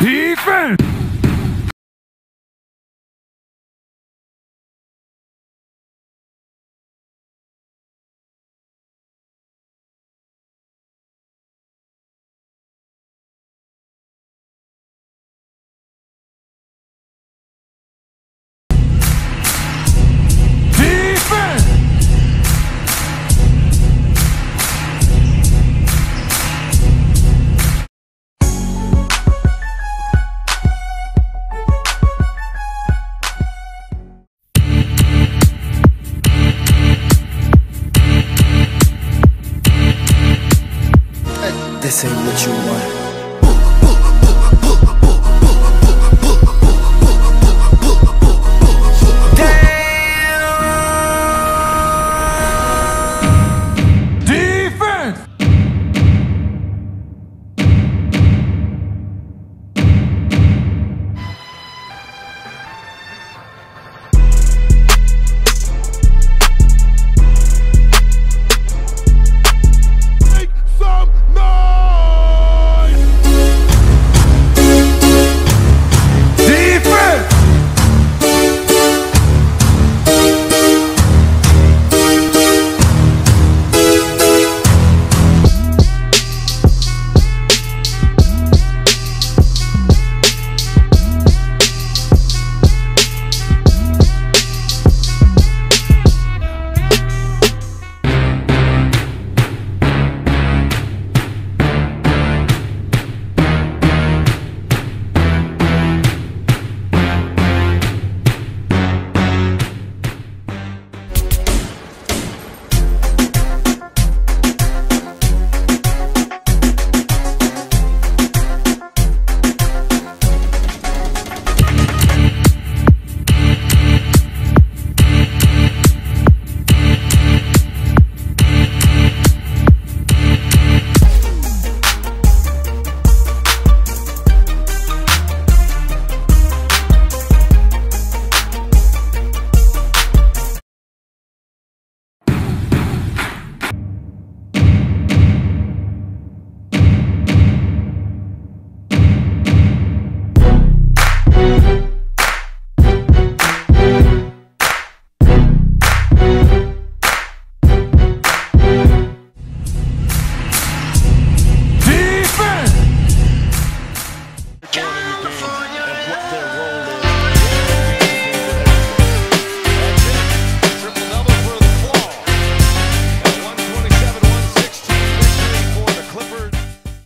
Defense! This ain't what you want.